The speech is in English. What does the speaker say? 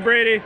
Brady.